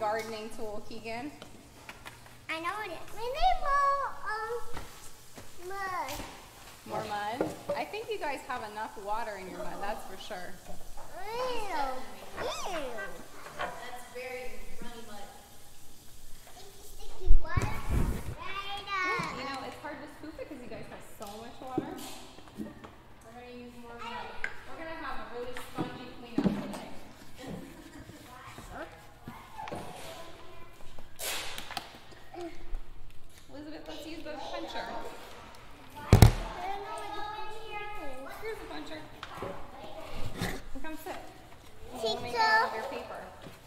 gardening tool, Keegan? I know it is. We need more um mud. More mud? I think you guys have enough water in your mud, that's for sure. Ew. Ew. That's very runny mud. Sticky water. Right You know, it's hard to scoop it because you guys have so much water. We're going to use more mud. We're going to have a really spongy cleanup today. Elizabeth, let's use the puncher. Here's a puncher. Come sit. And we'll make out your paper.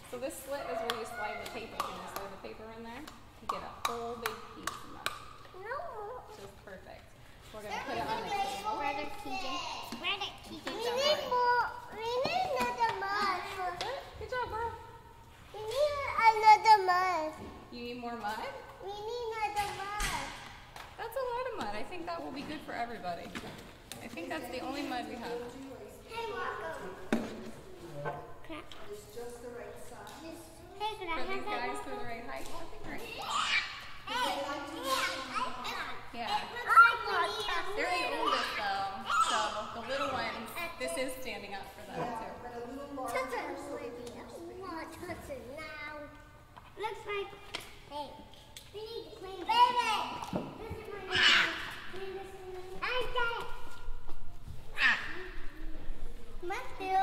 So this slit is where you slide the paper. You slide the paper in there? You get a whole big piece of mud. No. Which is perfect. We're going to put it on the table. Spread it, Keegan. Spread it, Keegan. We need more. We need another mud. Good. Good job, girl. We need another mud. You need more mud? We need another mud. That's a lot of mud. I think that will be good for everybody. I think that's the only mud we have. Hey, Marco.